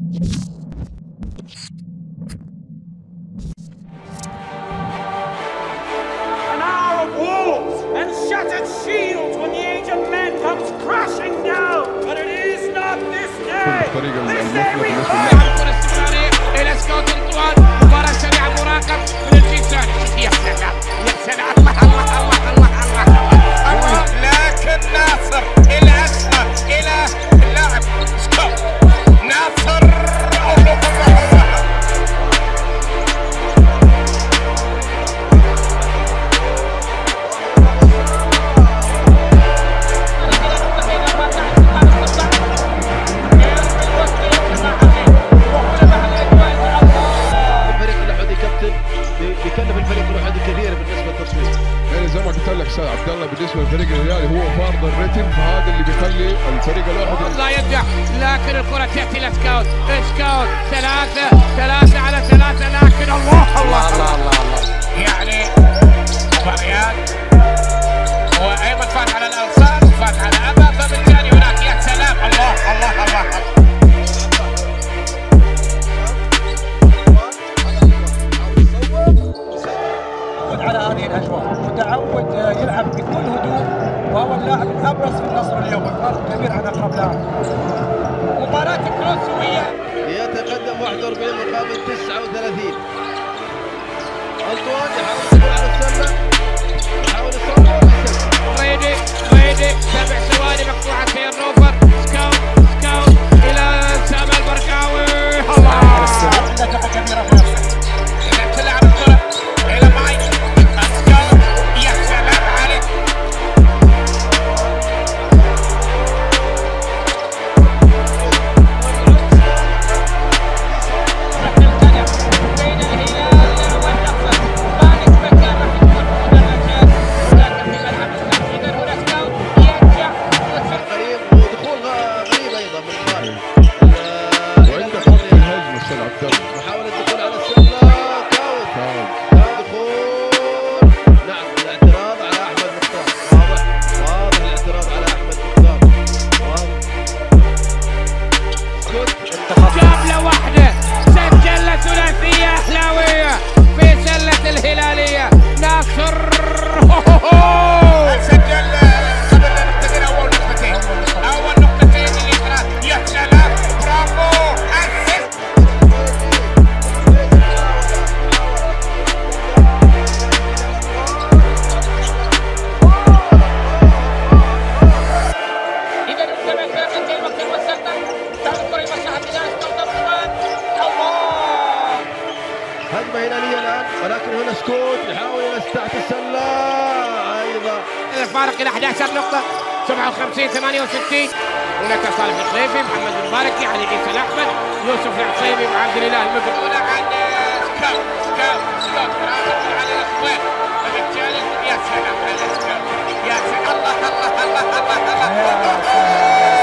An hour of walls and shattered shields when the age of men comes crashing down. But it is not this day. this day we برضه الريتم فهذا اللي بيخلي الفريق الواحد الله ينجح لكن الكرة تأتي لسكاوت سكاوت ثلاثة ثلاثة على ثلاثة لكن الله الله الله الله, الله. الله. يعني مباريات وأيضا فات على الارصاد وفات على أبا فبالتالي هناك يا سلام الله الله الله, الله. على هذه الله أبرز في النصر اليوم. فرق كبير عن اقرب لاعب مباراه الكروسويه يتقدم 41 مقابل 39 أنطوان يحاول الدخول على السله يحاول الصوت ريدي ريدي. سبع ثواني مقطوعه في الروفر. سكاوت سكاوت. إلى سامي البركاوي الله 68 68 هناك صالح الخليفي محمد المباركي علي عيسى الاحمد يوسف العصيبي وعبد الإله المبرد هناك عند سكاوت سكاوت سكاوت علي يا سلام على السكاوت يا سلام. الله الله الله الله الله.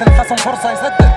الخصم فرصة يسدد.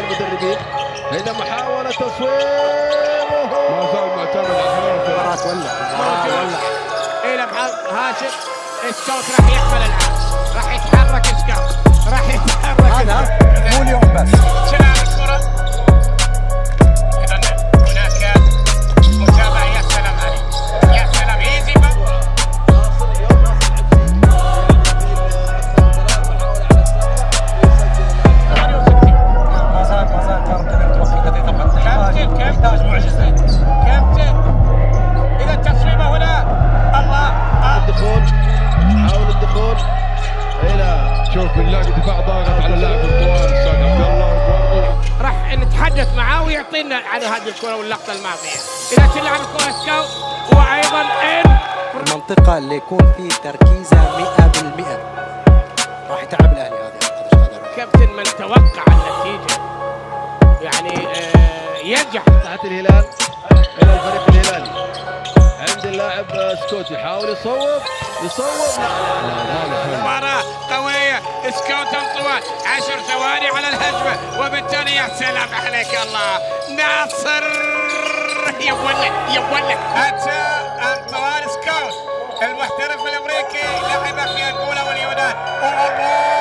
المدربين. هنا محاولة تصويره ما زال معتمد على الراس ولع. ولع. إلى هاشم. السكاوت راح يحمل العكس راح يتحرك السكاوت. راح يتحرك هذا مو اليوم بس. ولعبه ضاغط على اللاعب الطوال سامي عبد الله راح نتحدث معاه ويعطينا على هذه الكرة واللقطة الماضية. إذا تلعب الكره سكاو وأيضا إن. المنطقة اللي يكون في تركيزها 100% راح يتعب الأهلي هذا كابتن من توقع النتيجة. يعني آه، ينجح. ساعه الهلال إلى الفريق الهلالي. عند اللاعب سكوت يحاول يصوب يصوب. لا لا لا, لا, لا, لا, لا, لا, لا, لا, سكوتر طوال عشر ثواني على الهجمة. وبالتالي يا سلام عليك الله. ناصر. يا ولد يا ولد اتى انطوان سكوت المحترف الأمريكي لعب في انغولا واليونان. أوروبا.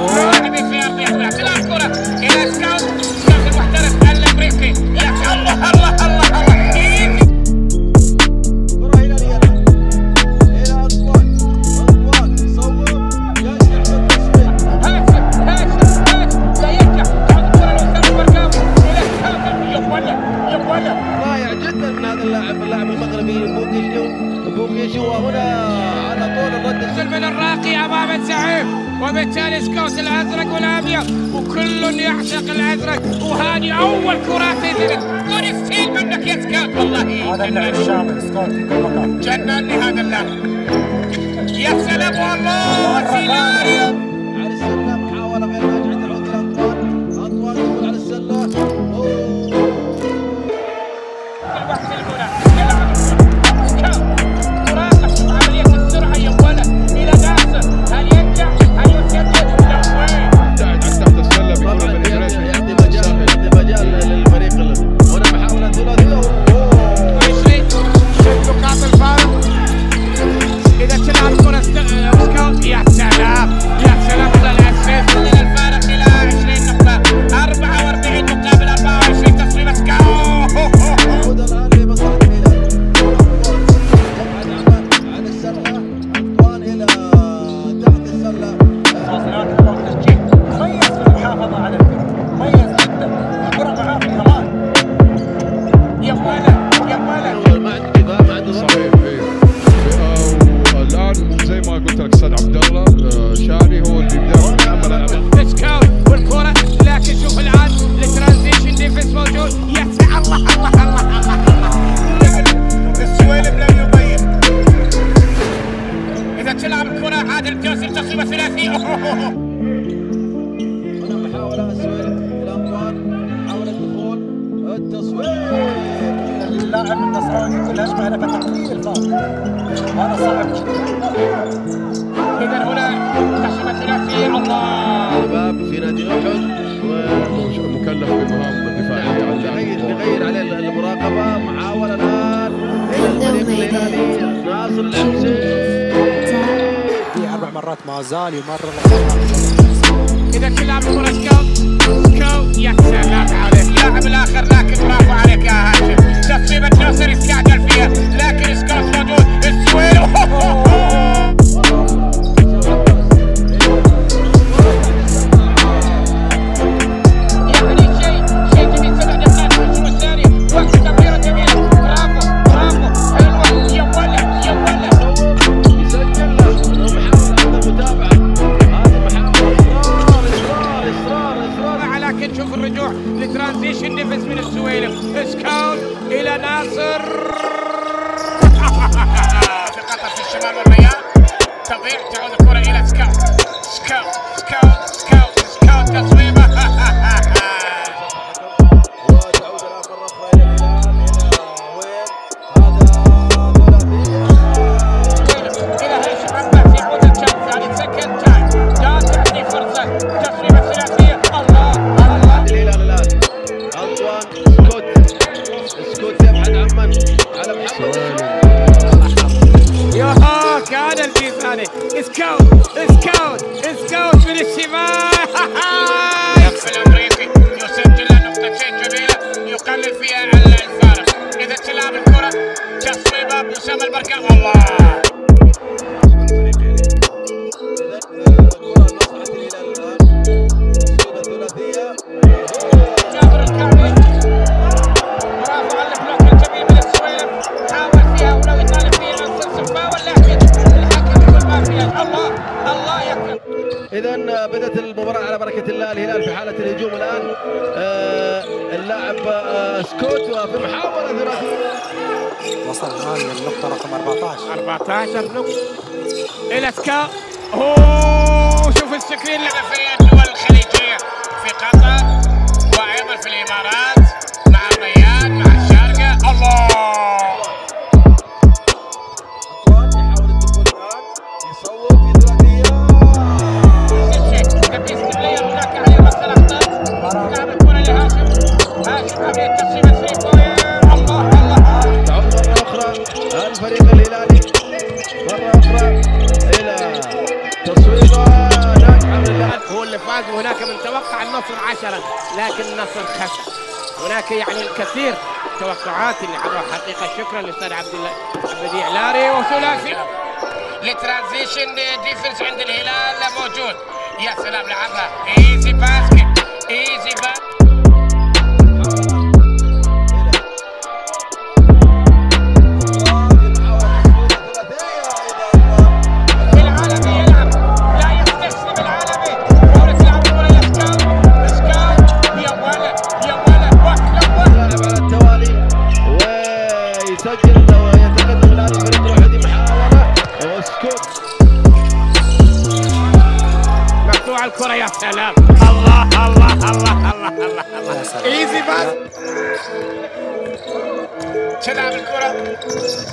Oh. من الراقي أمام الزعيم وبالتالي سكوس الأزرق والأبيض وكل يعشق الأزرق وهذه أول كرة في ذلك تنزل ونستيل منك يا سكوت والله. هذا اللاعب الشامل سكوت جنني هذا اللاعب يا سلام والله سيناريو. الشباب في نادي أحد ومكلف بمهام دفاعيه نعم، يعني نعم. بغير عليه المراقبة محاوله الان إلى الفريق الهلالي ناصر الحمزي في أربع مرات ما زال يمرر إذا كل لاعب كرة كو كو يا سلام عليك. لاعب الآخر لكن برافو عليك يا هاشم. تسليمه ناصر يستعجل فيها. لكن سكوت موجود. السويل الجيزاني سكوت الهلال في حالة الهجوم الآن آه، اللاعب آه، سكوت وفي محاولة ثلاثيه وصل الان للنقطه رقم 14 14 نقطة إلى سكا. أوه شوف السكرين اللي في فاز وهناك من توقع النصر عشرة لكن النصر خسر هناك يعني الكثير توقعات اللي حضرها حقيقة شكرا للأستاذ عبد الله بديع لاري وثلاثي. ال transition defense عند الهلال موجود. يا سلام لعبها. easy basket easy basket تلعب الكرة.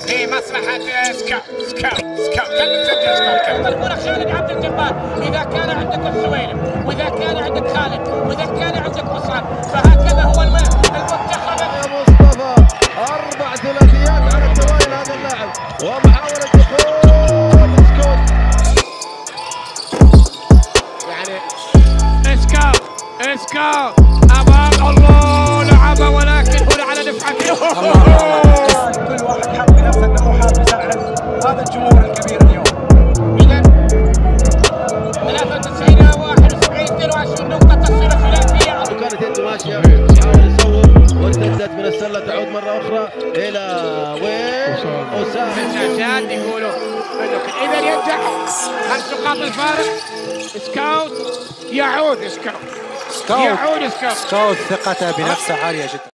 لمصلحة سكاوت سكاوت سكاوت كم تسجل سكاوت الكرة خالد عبد الجبار؟ إذا كان عندك السويلم وإذا كان عندك خالد وإذا كان عندك مصعب فهكذا هو الم- المنتخب. يا مصطفى أربع ثلاثيات على التوالي هذا اللاعب. ومحاولة دخول سكوت يعني اسكاوت اسكاوت سكاوت يعود سكاوت ثقته بنفسه عالية جدا.